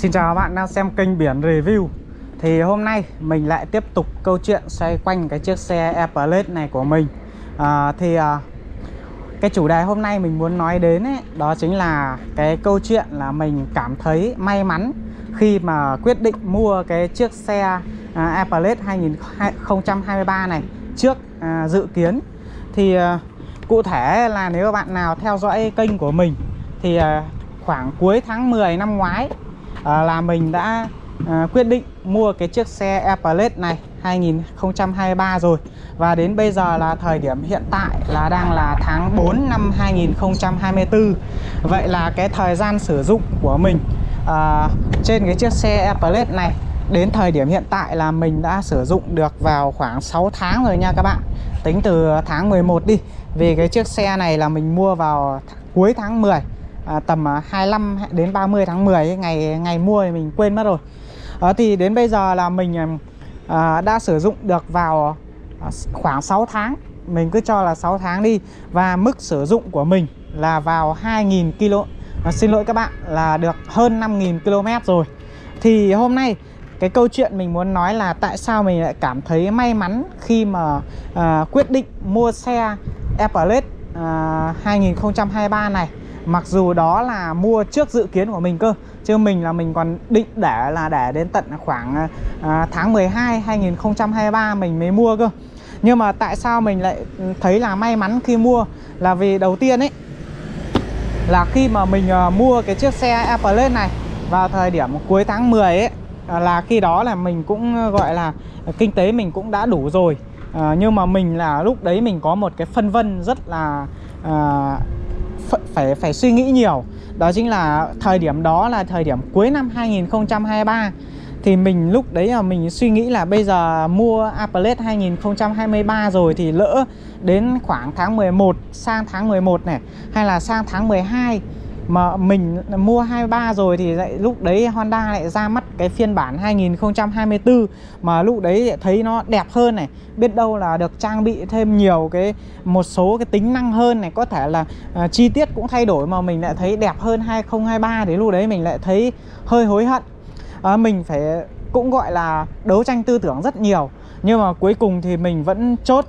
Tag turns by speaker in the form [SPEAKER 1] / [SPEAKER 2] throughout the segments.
[SPEAKER 1] Xin chào các bạn đang xem kênh Biển Review. Thì hôm nay mình lại tiếp tục câu chuyện xoay quanh cái chiếc xe Airplane này của mình. À, Thì à, cái chủ đề hôm nay mình muốn nói đến ấy, đó chính là cái câu chuyện là mình cảm thấy may mắn khi mà quyết định mua cái chiếc xe à, Airblade 2023 này trước à, dự kiến. Thì à, cụ thể là nếu các bạn nào theo dõi kênh của mình thì à, khoảng cuối tháng 10 năm ngoái à, là mình đã à, quyết định mua cái chiếc xe Airblade này 2023 rồi. Và đến bây giờ là thời điểm hiện tại là đang là tháng 4 năm 2024 vậy là cái thời gian sử dụng của mình à, trên cái chiếc xe Airblade này đến thời điểm hiện tại là mình đã sử dụng được vào khoảng 6 tháng rồi nha các bạn. Tính từ tháng 11 đi vì cái chiếc xe này là mình mua vào cuối tháng 10 à, tầm à, 25 đến 30 tháng 10 ấy, ngày ngày mua thì mình quên mất rồi. À, thì đến bây giờ là mình à, à đã sử dụng được vào à, khoảng 6 tháng. Mình cứ cho là 6 tháng đi. Và mức sử dụng của mình là vào 2.000 km à, xin lỗi các bạn là được hơn 5.000 km rồi. Thì hôm nay cái câu chuyện mình muốn nói là tại sao mình lại cảm thấy may mắn khi mà à, quyết định mua xe Apple Airblade à, 2023 này. Mặc dù đó là mua trước dự kiến của mình cơ Chứ mình là mình còn định để là để đến tận khoảng à, tháng 12 2023 mình mới mua cơ. Nhưng mà tại sao mình lại thấy là may mắn khi mua Là vì đầu tiên ấy Là khi mà mình à, mua cái chiếc xe Apple này Vào thời điểm cuối tháng 10 ấy à, Là khi đó là mình cũng à, gọi là Kinh tế mình cũng đã đủ rồi. À, Nhưng mà mình là lúc đấy mình có một cái phân vân rất là à, phải phải suy nghĩ nhiều. Đó chính là thời điểm đó là thời điểm cuối năm 2023 thì mình lúc đấy là mình suy nghĩ là bây giờ mua Applet 2023 rồi thì lỡ đến khoảng tháng 11 sang tháng 11 này, hay là sang tháng 12 mà mình mua 23 rồi thì lại lúc đấy Honda lại ra mắt cái phiên bản 2024 mà lúc đấy thấy nó đẹp hơn này biết đâu là được trang bị thêm nhiều cái một số cái tính năng hơn này có thể là uh, chi tiết cũng thay đổi mà mình lại thấy đẹp hơn 2023 thì lúc đấy mình lại thấy hơi hối hận. À, mình phải cũng gọi là đấu tranh tư tưởng rất nhiều nhưng mà cuối cùng thì mình vẫn chốt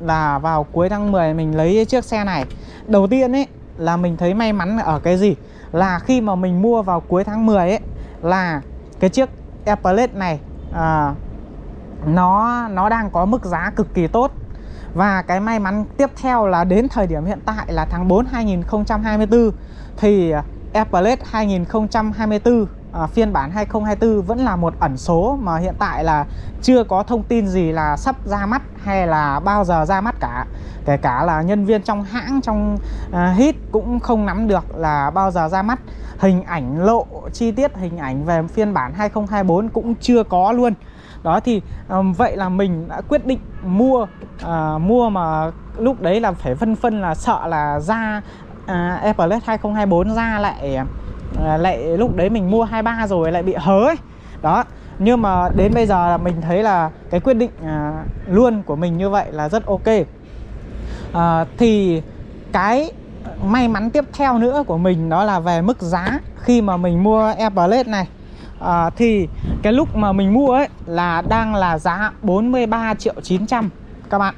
[SPEAKER 1] là vào cuối tháng 10 mình lấy chiếc xe này. Đầu tiên ấy là mình thấy may mắn ở cái gì? Là khi mà mình mua vào cuối tháng 10 ấy là cái chiếc Airblade này à, nó nó đang có mức giá cực kỳ tốt. Và cái may mắn tiếp theo là đến thời điểm hiện tại là tháng 4 2024 thì Airblade 2024 à, phiên bản 2024 vẫn là một ẩn số mà hiện tại là chưa có thông tin gì là sắp ra mắt hay là bao giờ ra mắt cả. Kể cả là nhân viên trong hãng trong uh, hit cũng không nắm được là bao giờ ra mắt. Hình ảnh lộ chi tiết hình ảnh về phiên bản 2024 cũng chưa có luôn. Đó thì um, vậy là mình đã quyết định mua uh, mua mà lúc đấy là phải phân phân là sợ là ra uh, Apple 2024 ra lại À, lại lúc đấy mình mua 23 rồi lại bị hớ ấy. đó nhưng mà đến bây giờ là mình thấy là cái quyết định à, luôn của mình như vậy là rất ok. À, thì cái may mắn tiếp theo nữa của mình đó là về mức giá khi mà mình mua Airblade này. À, thì cái lúc mà mình mua ấy là đang là giá 43 triệu 900 các bạn.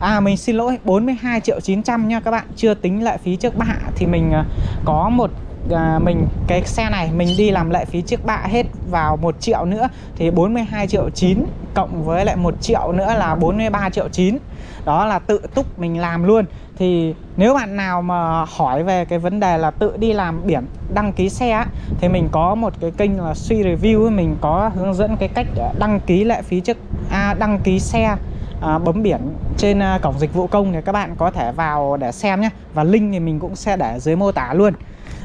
[SPEAKER 1] À mình xin lỗi 42 triệu 900 nha các bạn Chưa tính lại phí trước bạ Thì mình à, có một à, mình cái xe này mình đi làm lệ phí trước bạ hết vào 1 triệu nữa thì 42 triệu 9 cộng với lại 1 triệu nữa là 43 triệu 9 đó là tự túc mình làm luôn. Thì nếu bạn nào mà hỏi về cái vấn đề là tự đi làm biển đăng ký xe thì mình có một cái kênh là suy review mình có hướng dẫn cái cách à, đăng ký lệ phí trước à, đăng ký xe à, bấm biển trên à, cổng dịch vụ công thì các bạn có thể vào để xem nhé. Và link thì mình cũng sẽ để dưới mô tả luôn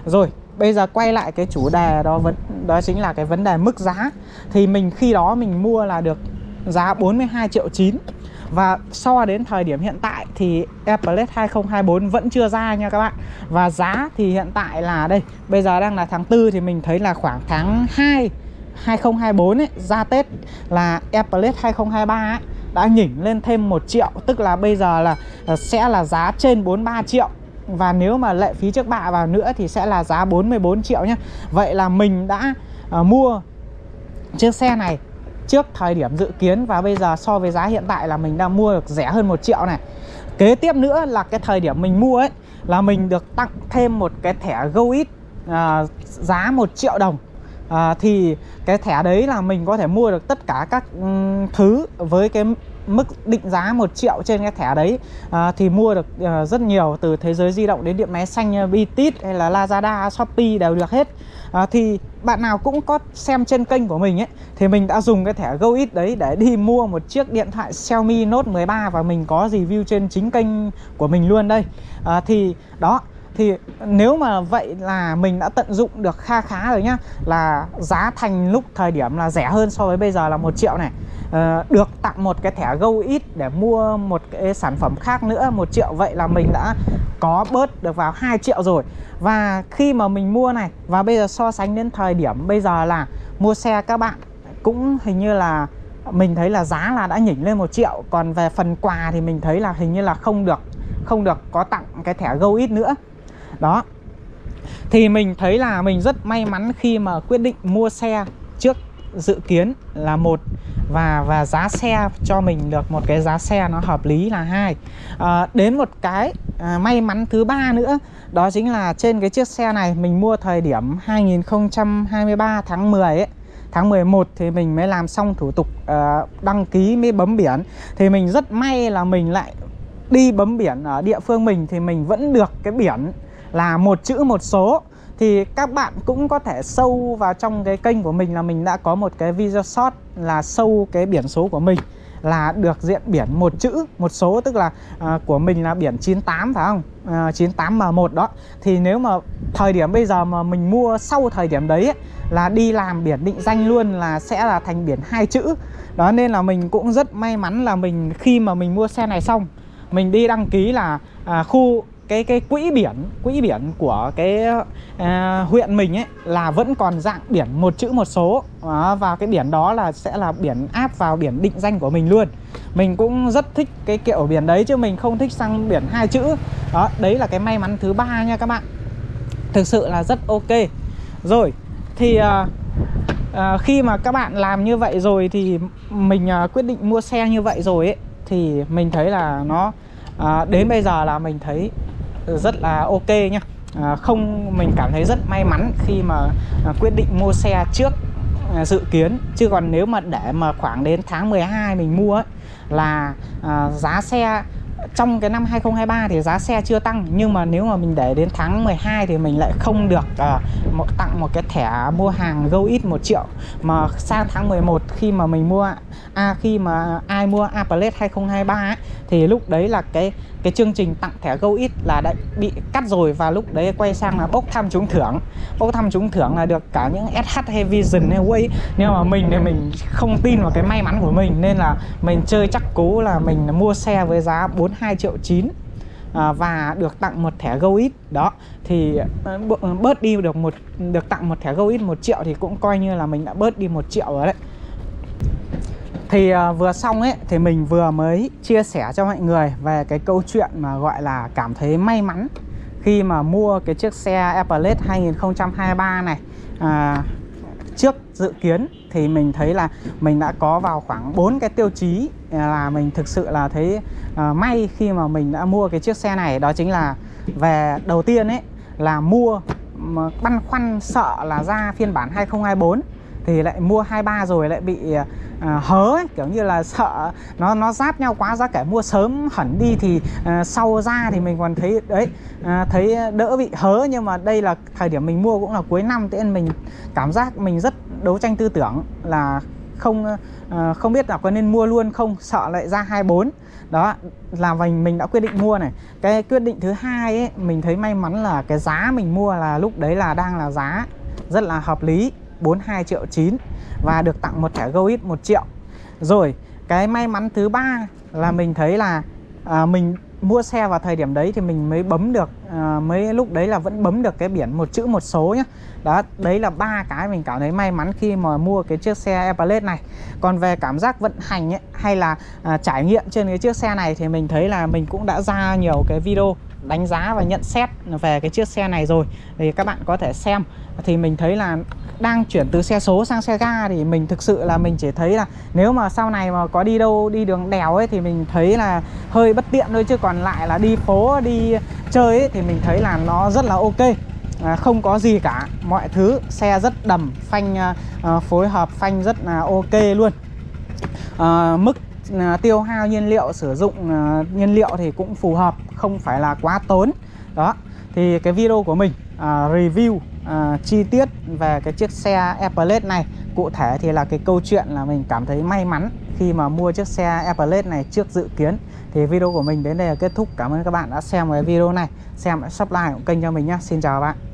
[SPEAKER 1] rồi bây giờ quay lại cái chủ đề đó vẫn đó chính là cái vấn đề mức giá. Thì mình khi đó mình mua là được giá 42 triệu 9 và so đến thời điểm hiện tại thì Airblade 2024 vẫn chưa ra nha các bạn. Và giá thì hiện tại là đây Bây giờ đang là tháng 4 thì mình thấy là khoảng tháng 2 2024 ấy, ra Tết là Airblade 2023 ấy, đã nhỉnh lên thêm 1 triệu. Tức là bây giờ là ờ, sẽ là giá trên 43 triệu và nếu mà lệ phí trước bạ vào nữa thì sẽ là giá 44 triệu nhé Vậy là mình đã uh, mua chiếc xe này trước thời điểm dự kiến và bây giờ so với giá hiện tại là mình đang mua được rẻ hơn một triệu này. Kế tiếp nữa là cái thời điểm mình mua ấy là mình được tặng thêm một cái thẻ GoIt uh, ờ, giá 1 triệu đồng à, thì cái thẻ đấy là mình có thể mua được tất cả các um, thứ với cái mức định giá 1 triệu trên cái thẻ đấy. À, thì mua được à, rất nhiều từ thế giới di động đến điện máy xanh ờ, Bitit hay là Lazada, Shopee đều được hết. À, thì bạn nào cũng có xem trên kênh của mình ấy thì mình đã dùng cái thẻ GoIt đấy để đi mua một chiếc điện thoại Xiaomi Note 13 và mình có review trên chính kênh của mình luôn đây. À, thì đó thì nếu mà vậy là mình đã tận dụng được kha khá rồi nhá là giá thành lúc thời điểm là rẻ hơn so với bây giờ là một triệu này. À, được tặng một cái thẻ GoIt để mua một cái sản phẩm khác nữa một triệu vậy là mình đã có bớt được vào 2 triệu rồi. Và khi mà mình mua này và bây giờ so sánh đến thời điểm bây giờ là mua xe các bạn cũng hình như là mình thấy là giá là đã nhỉnh lên một triệu. Còn về phần quà thì mình thấy là hình như là không được không được có tặng cái thẻ GoIt nữa đó. Thì mình thấy là mình rất may mắn khi mà quyết định mua xe trước dự kiến là một và và giá xe cho mình được một cái giá xe nó hợp lý là hai. À, đến một cái à, may mắn thứ ba nữa đó chính là trên cái chiếc xe này mình mua thời điểm 2023 tháng 10 ấy tháng 11 thì mình mới làm xong thủ tục uh, đăng ký mới bấm biển. Thì mình rất may là mình lại đi bấm biển ở địa phương mình thì mình vẫn được cái biển là một chữ một số. Thì các bạn cũng có thể sâu vào trong cái kênh của mình là mình đã có một cái video short là sâu cái biển số của mình là được diện biển một chữ một số tức là à, của mình là biển 98 phải không? À, 98M1 đó. Thì nếu mà thời điểm bây giờ mà mình mua sau thời điểm đấy ấy, là đi làm biển định danh luôn là sẽ là thành biển hai chữ. Đó nên là mình cũng rất may mắn là mình khi mà mình mua xe này xong mình đi đăng ký là à, khu cái cái quỹ biển quỹ biển của cái à, huyện mình ấy là vẫn còn dạng biển một chữ một số. À, và cái biển đó là sẽ là biển áp vào biển định danh của mình luôn. Mình cũng rất thích cái kiểu biển đấy chứ mình không thích sang biển hai chữ. Đó đấy là cái may mắn thứ ba nha các bạn. Thực sự là rất ok. Rồi thì à, à, khi mà các bạn làm như vậy rồi thì mình à, quyết định mua xe như vậy rồi ấy thì mình thấy là nó à, đến bây giờ là mình thấy rất là ok nhá. À, không mình cảm thấy rất may mắn khi mà à, quyết định mua xe trước à, dự kiến. Chứ còn nếu mà để mà khoảng đến tháng 12 mình mua ấy, là à, giá xe trong cái năm 2023 thì giá xe chưa tăng. Nhưng mà nếu mà mình để đến tháng 12 thì mình lại không được uh, một, tặng một cái thẻ mua hàng GoIt 1 triệu. Mà sang tháng 11 khi mà mình mua à, khi mà ai mua Apple 2023 ấy, thì lúc đấy là cái cái chương trình tặng thẻ GoIt là đã bị cắt rồi và lúc đấy quay sang là bốc thăm trúng thưởng. Bốc thăm trúng thưởng là được cả những SH hay Vision hay Way. Nhưng mà mình thì mình không tin vào cái may mắn của mình nên là mình chơi chắc cú là mình mua xe với giá 42 triệu 9 à, và được tặng một thẻ GoIt đó thì ờ, bớt đi được một được tặng một thẻ GoIt 1 triệu thì cũng coi như là mình đã bớt đi một triệu rồi đấy thì uh, vừa xong ấy thì mình vừa mới chia sẻ cho mọi người về cái câu chuyện mà gọi là cảm thấy may mắn khi mà mua cái chiếc xe Apple 2023 này. À, trước dự kiến thì mình thấy là mình đã có vào khoảng 4 cái tiêu chí à, là mình thực sự là thấy uh, may khi mà mình đã mua cái chiếc xe này. Đó chính là về đầu tiên ấy là mua mà băn khoăn sợ là ra phiên bản 2024 thì lại mua 23 rồi lại bị à, hớ ấy, kiểu như là sợ nó nó giáp nhau quá giá cả mua sớm hẳn đi thì à, sau ra thì mình còn thấy đấy à, thấy đỡ bị hớ. Nhưng mà đây là thời điểm mình mua cũng là cuối năm nên mình cảm giác mình rất đấu tranh tư tưởng là không à, không biết là có nên mua luôn không sợ lại ra 24 đó là mình mình đã quyết định mua này. Cái quyết định thứ hai ấy mình thấy may mắn là cái giá mình mua là lúc đấy là đang là giá rất là hợp lý. 42 triệu 9 và được tặng một thẻ GoIt 1 triệu. Rồi, cái may mắn thứ ba là mình thấy là à, mình mua xe vào thời điểm đấy thì mình mới bấm được à, mấy lúc đấy là vẫn bấm được cái biển một chữ một số nhá đó đấy là ba cái mình cảm thấy may mắn khi mà mua cái chiếc xe Airblade này còn về cảm giác vận hành ấy, hay là à, trải nghiệm trên cái chiếc xe này thì mình thấy là mình cũng đã ra nhiều cái video đánh giá và nhận xét về cái chiếc xe này rồi thì các bạn có thể xem. Thì mình thấy là đang chuyển từ xe số sang xe ga thì mình thực sự là mình chỉ thấy là nếu mà sau này mà có đi đâu đi đường đèo ấy thì mình thấy là hơi bất tiện thôi chứ còn lại là đi phố đi chơi ấy thì mình thấy là nó rất là ok. À, không có gì cả. Mọi thứ xe rất đầm phanh à, à phối hợp phanh rất là ok luôn. À, mức Ờ, tiêu hao nhiên liệu sử dụng ờ, nhiên liệu thì cũng phù hợp không phải là quá tốn. Đó thì cái video của mình uh, review uh, chi tiết về cái chiếc xe Airblade này cụ thể thì là cái câu chuyện là mình cảm thấy may mắn khi mà mua chiếc xe Airblade này trước dự kiến. Thì video của mình đến đây là kết thúc. Cảm ơn các bạn đã xem cái video này. Xem subscribe kênh cho mình nhé xin chào các bạn.